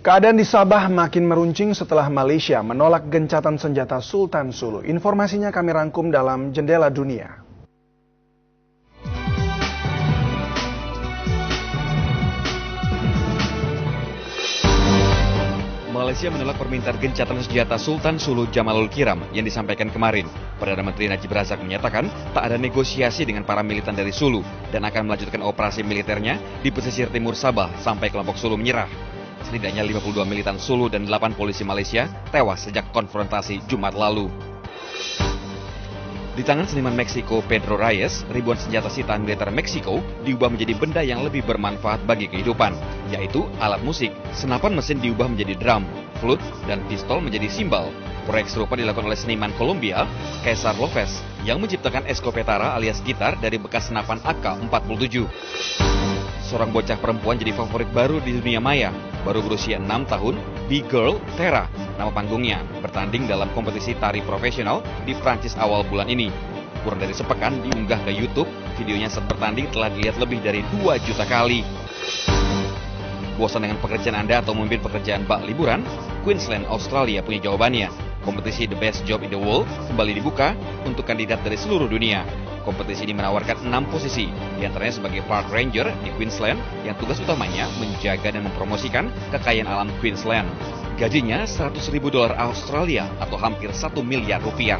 Keadaan di Sabah makin meruncing setelah Malaysia menolak gencatan senjata Sultan Sulu. Informasinya kami rangkum dalam Jendela Dunia. Malaysia menolak permintaan gencatan senjata Sultan Sulu Jamalul Kiram yang disampaikan kemarin. Perdana Menteri Najib Razak menyatakan tak ada negosiasi dengan para militan dari Sulu dan akan melanjutkan operasi militernya di pesisir timur Sabah sampai kelompok Sulu menyerah. Setidaknya 52 militan Sulu dan 8 polisi Malaysia tewas sejak konfrontasi Jumat lalu. Di tangan seniman Meksiko Pedro Reyes, ribuan senjata sitaan militer Meksiko diubah menjadi benda yang lebih bermanfaat bagi kehidupan, yaitu alat musik. Senapan mesin diubah menjadi drum, flute, dan pistol menjadi simbal. Proyek serupa dilakukan oleh seniman Kolombia, Cesar Lopez, yang menciptakan escopetara alias gitar dari bekas senapan AK-47 seorang bocah perempuan jadi favorit baru di dunia maya. Baru berusia 6 tahun, B-Girl Tera, nama panggungnya, bertanding dalam kompetisi tari profesional di Prancis awal bulan ini. Kurang dari sepekan diunggah ke YouTube, videonya saat bertanding telah dilihat lebih dari 2 juta kali. Bosan dengan pekerjaan Anda atau memimpin pekerjaan bak liburan? Queensland, Australia punya jawabannya. Kompetisi The Best Job in the World kembali dibuka untuk kandidat dari seluruh dunia. Kompetisi ini menawarkan enam posisi, di antaranya sebagai Park Ranger di Queensland yang tugas utamanya menjaga dan mempromosikan kekayaan alam Queensland. Gajinya 100 ribu dolar Australia atau hampir 1 miliar rupiah.